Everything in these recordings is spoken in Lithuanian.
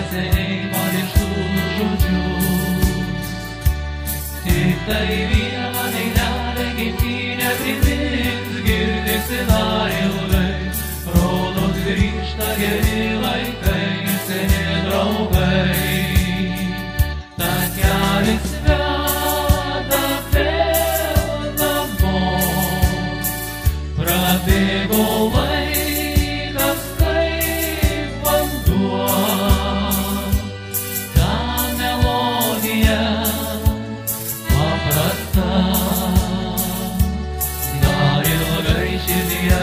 nebeseimą iš tų žodžių. Tik tai vieną neidelę gimtinę primins, girdisi dar ilgai, rodos grįžta geriau.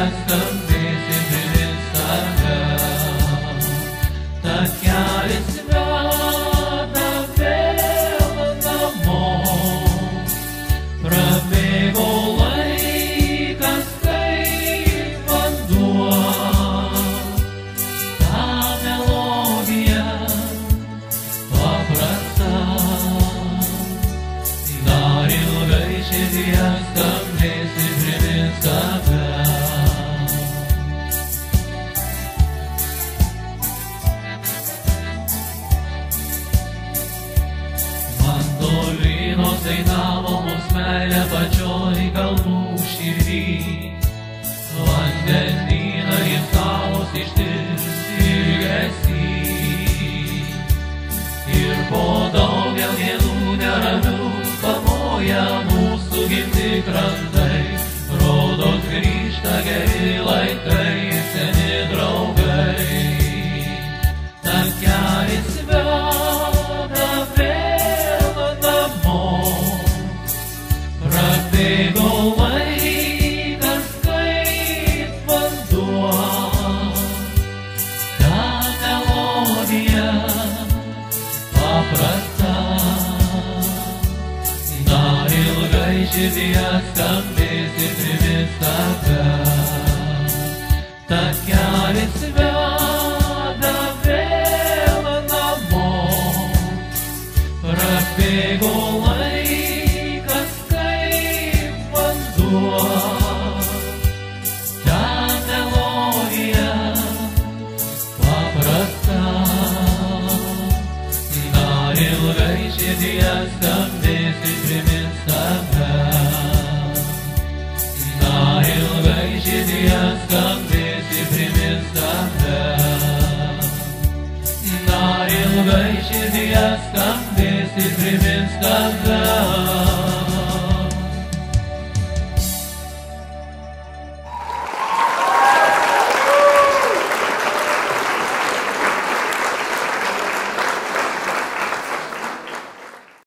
Širdyje pačioj kalbų širdį. Vandenina į salos ištirps ilgesį. Ir po daugel dienų neramių pamoja mūsų gimti paprasta, dar ilgai širdyje skambės ir primins tave. Takelis veda vėl namo, prabėgo laikas kaip vanduo. Dar ilgai